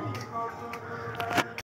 Glory.